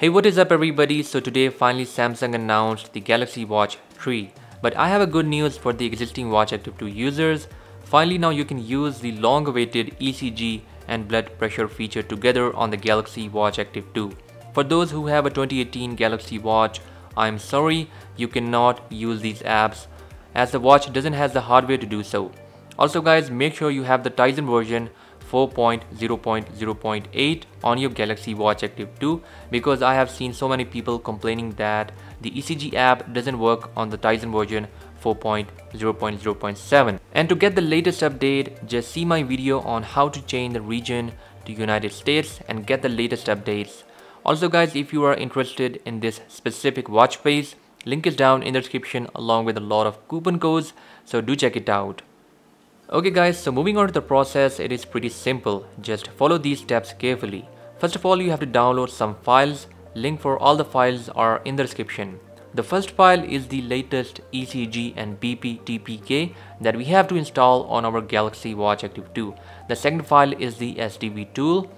Hey what is up everybody? So today finally Samsung announced the Galaxy Watch 3 but I have a good news for the existing Watch Active 2 users. Finally now you can use the long awaited ECG and blood pressure feature together on the Galaxy Watch Active 2 for those who have a 2018 Galaxy Watch I'm sorry you cannot use these apps as the watch doesn't have the hardware to do so. Also guys make sure you have the Tizen version 4.0.0.8 on your Galaxy Watch Active 2 because I have seen so many people complaining that the ECG app doesn't work on the Tizen version 4.0.0.7 and to get the latest update just see my video on how to change the region to United States and get the latest updates. Also guys if you are interested in this specific watch face link is down in the description along with a lot of coupon codes so do check it out Okay guys, so moving on to the process, it is pretty simple. Just follow these steps carefully. First of all, you have to download some files. Link for all the files are in the description. The first file is the latest ECG and BP TPK that we have to install on our Galaxy Watch Active 2. The second file is the SDB tool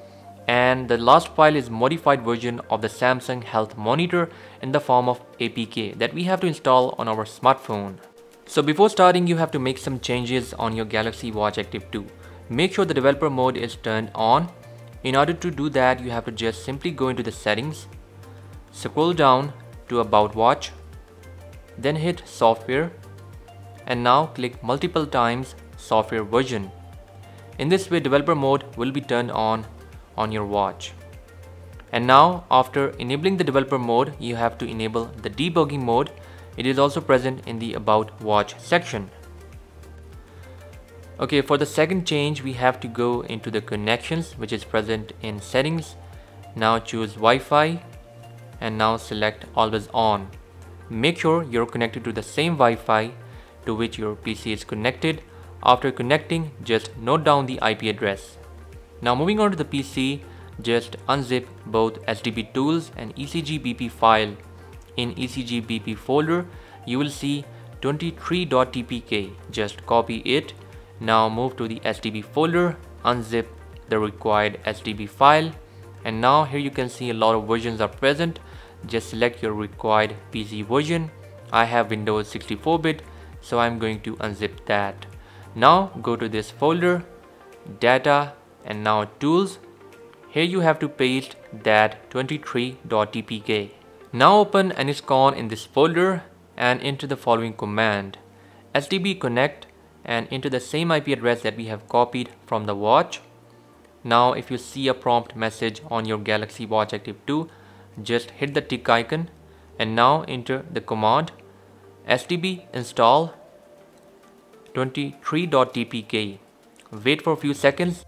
and the last file is modified version of the Samsung Health Monitor in the form of APK that we have to install on our smartphone. So before starting you have to make some changes on your Galaxy Watch Active 2. Make sure the developer mode is turned on. In order to do that you have to just simply go into the settings, scroll down to about watch, then hit software and now click multiple times software version. In this way developer mode will be turned on on your watch. And now after enabling the developer mode you have to enable the debugging mode it is also present in the about watch section. Okay, for the second change, we have to go into the connections, which is present in settings. Now choose Wi-Fi and now select always on. Make sure you're connected to the same Wi-Fi to which your PC is connected. After connecting, just note down the IP address. Now moving on to the PC, just unzip both SDB tools and ECG BP file in ECG BP folder you will see 23.tpk just copy it. Now move to the SDB folder unzip the required SDB file. And now here you can see a lot of versions are present. Just select your required PC version. I have Windows 64-bit so I'm going to unzip that. Now go to this folder data and now tools. Here you have to paste that 23.tpk now open Anycon in this folder and enter the following command. Sdb connect and enter the same IP address that we have copied from the watch. Now if you see a prompt message on your Galaxy Watch Active 2 just hit the tick icon. And now enter the command sdb install 23.tpk wait for a few seconds.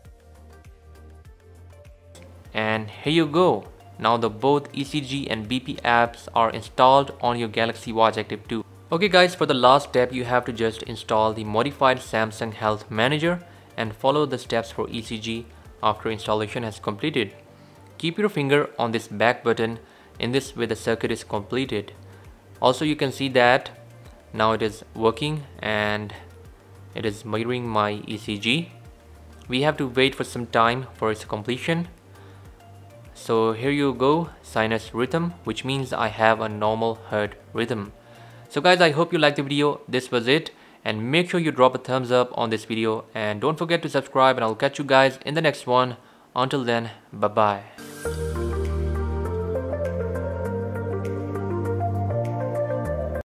And here you go now the both ECG and BP apps are installed on your Galaxy Watch Active 2. Okay guys, for the last step you have to just install the modified Samsung Health Manager and follow the steps for ECG after installation has completed. Keep your finger on this back button in this way the circuit is completed. Also you can see that now it is working and it is measuring my ECG. We have to wait for some time for its completion so here you go sinus rhythm which means I have a normal heart rhythm. So guys I hope you liked the video. This was it. And make sure you drop a thumbs up on this video. And don't forget to subscribe and I'll catch you guys in the next one. Until then bye bye